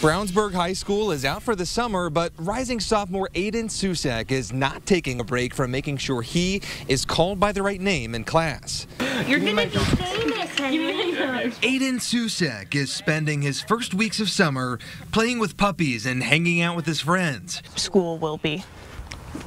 Brownsburg High School is out for the summer, but rising sophomore Aiden Susek is not taking a break from making sure he is called by the right name in class. You're gonna be famous, Aiden Susek is spending his first weeks of summer playing with puppies and hanging out with his friends. School will be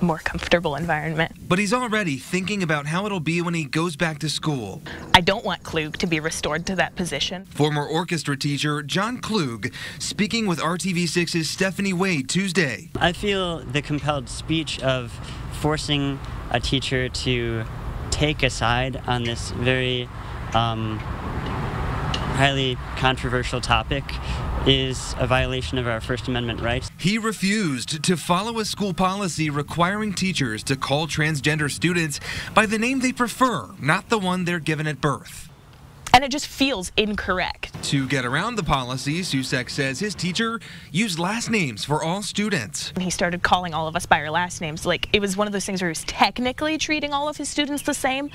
more comfortable environment. But he's already thinking about how it'll be when he goes back to school. I don't want Klug to be restored to that position. Former orchestra teacher John Klug speaking with RTV6's Stephanie Wade Tuesday. I feel the compelled speech of forcing a teacher to take a side on this very um, highly controversial topic is a violation of our First Amendment rights. He refused to follow a school policy requiring teachers to call transgender students by the name they prefer, not the one they're given at birth. And it just feels incorrect. To get around the policy, Susek says his teacher used last names for all students. He started calling all of us by our last names. Like, it was one of those things where he was technically treating all of his students the same,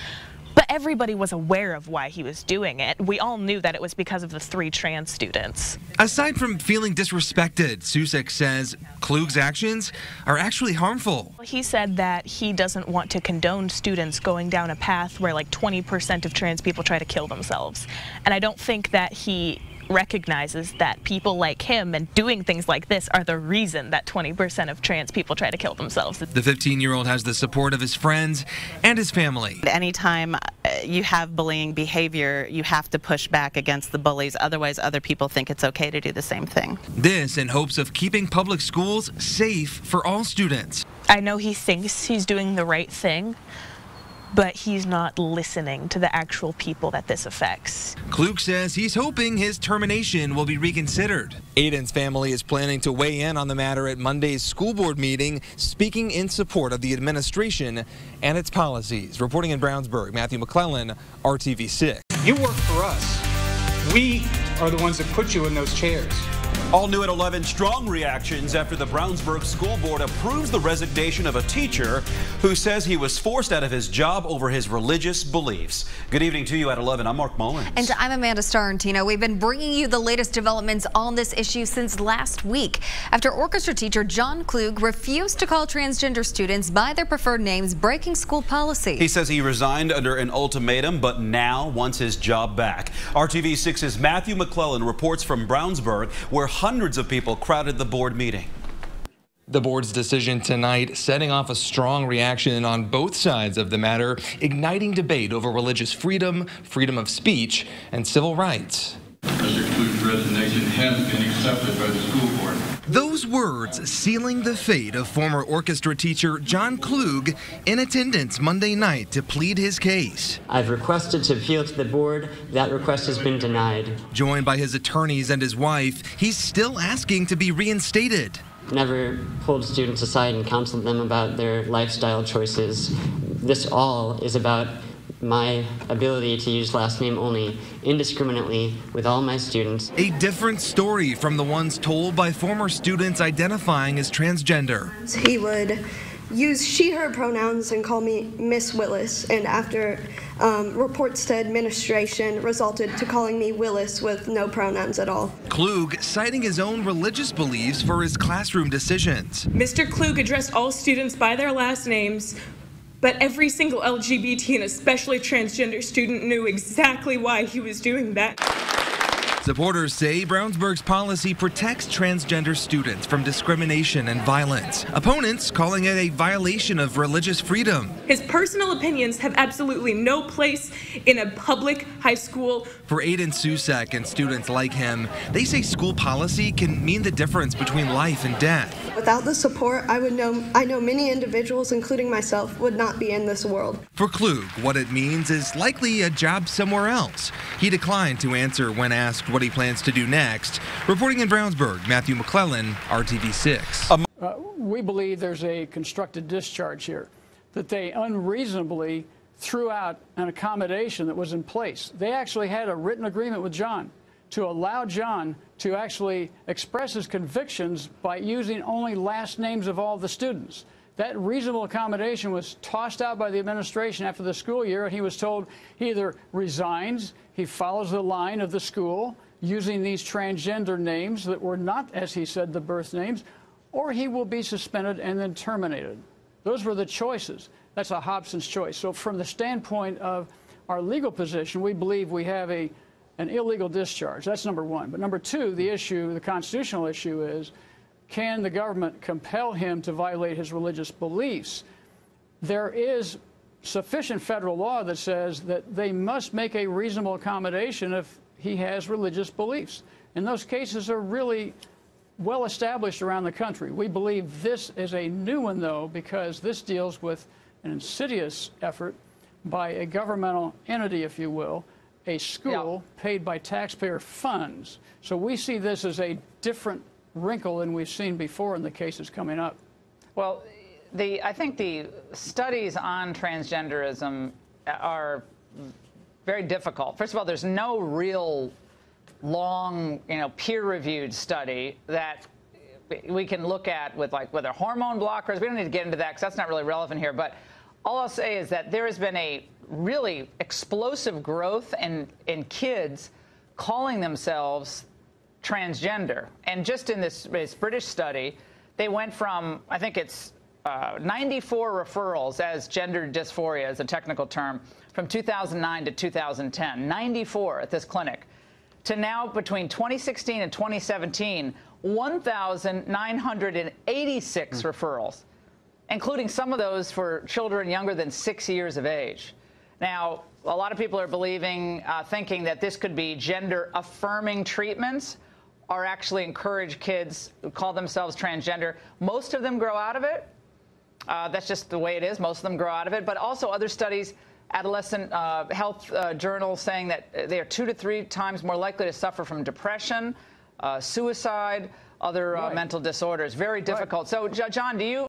but everybody was aware of why he was doing it. We all knew that it was because of the three trans students. Aside from feeling disrespected, Susek says Klug's actions are actually harmful. He said that he doesn't want to condone students going down a path where like 20% of trans people try to kill themselves. And I don't think that he recognizes that people like him and doing things like this are the reason that 20% of trans people try to kill themselves. The 15 year old has the support of his friends and his family. Anytime uh, you have bullying behavior, you have to push back against the bullies. Otherwise, other people think it's okay to do the same thing. This in hopes of keeping public schools safe for all students. I know he thinks he's doing the right thing but he's not listening to the actual people that this affects. Klug says he's hoping his termination will be reconsidered. Aiden's family is planning to weigh in on the matter at Monday's school board meeting, speaking in support of the administration and its policies. Reporting in Brownsburg, Matthew McClellan, RTV6. You work for us. We are the ones that put you in those chairs. All new at 11, strong reactions after the Brownsburg School Board approves the resignation of a teacher who says he was forced out of his job over his religious beliefs. Good evening to you at 11. I'm Mark Mullins. And I'm Amanda Starrantino. We've been bringing you the latest developments on this issue since last week after orchestra teacher John Klug refused to call transgender students by their preferred names, breaking school policy. He says he resigned under an ultimatum, but now wants his job back. RTV6's Matthew McClellan reports from Brownsburg, where hundreds of people crowded the board meeting. The board's decision tonight setting off a strong reaction on both sides of the matter, igniting debate over religious freedom, freedom of speech, and civil rights. Mr. Klug's resignation has been accepted by the school board. Those words sealing the fate of former orchestra teacher John Klug in attendance Monday night to plead his case. I've requested to appeal to the board. That request has been denied. Joined by his attorneys and his wife, he's still asking to be reinstated. Never pulled students aside and counseled them about their lifestyle choices. This all is about my ability to use last name only indiscriminately with all my students. A different story from the ones told by former students identifying as transgender. He would use she her pronouns and call me Miss Willis and after um, reports to administration resulted to calling me Willis with no pronouns at all. Klug citing his own religious beliefs for his classroom decisions. Mr. Klug addressed all students by their last names but every single LGBT and especially transgender student knew exactly why he was doing that. Supporters say Brownsburg's policy protects transgender students from discrimination and violence. Opponents calling it a violation of religious freedom. His personal opinions have absolutely no place in a public high school. For Aiden Susek and students like him, they say school policy can mean the difference between life and death. Without the support, I would know I know many individuals, including myself, would not be in this world. For Klug, what it means is likely a job somewhere else. He declined to answer when asked what he plans to do next. Reporting in Brownsburg, Matthew McClellan, RTV6. Uh, we believe there's a constructed discharge here, that they unreasonably threw out an accommodation that was in place. They actually had a written agreement with John to allow John to actually express his convictions by using only last names of all the students. That reasonable accommodation was tossed out by the administration after the school year, and he was told he either resigns, he follows the line of the school, using these transgender names that were not, as he said, the birth names, or he will be suspended and then terminated. Those were the choices. That's a Hobson's choice. So, from the standpoint of our legal position, we believe we have a an illegal discharge. That's number one. But number two, the issue, the constitutional issue is can the government compel him to violate his religious beliefs? There is sufficient federal law that says that they must make a reasonable accommodation if he has religious beliefs. And those cases are really well established around the country. We believe this is a new one, though, because this deals with an insidious effort by a governmental entity, if you will, a school yeah. paid by taxpayer funds. So we see this as a different wrinkle than we've seen before in the cases coming up. Well, the, I think the studies on transgenderism are very difficult. First of all, there's no real long, you know, peer-reviewed study that we can look at with like whether hormone blockers. We don't need to get into that because that's not really relevant here. But all I'll say is that there has been a really explosive growth in in kids calling themselves transgender. And just in this, this British study, they went from I think it's uh, 94 referrals as gender dysphoria is a technical term from 2009 to 2010. 94 at this clinic to now between 2016 and 2017, 1,986 mm. referrals, including some of those for children younger than six years of age. Now, a lot of people are believing, uh, thinking that this could be gender affirming treatments or actually encourage kids who call themselves transgender. Most of them grow out of it. Uh, that's just the way it is. Most of them grow out of it. But also, other studies adolescent uh, health uh, journal saying that they are two to three times more likely to suffer from depression, uh, suicide, other uh, right. mental disorders. Very difficult. Right. So, John, do you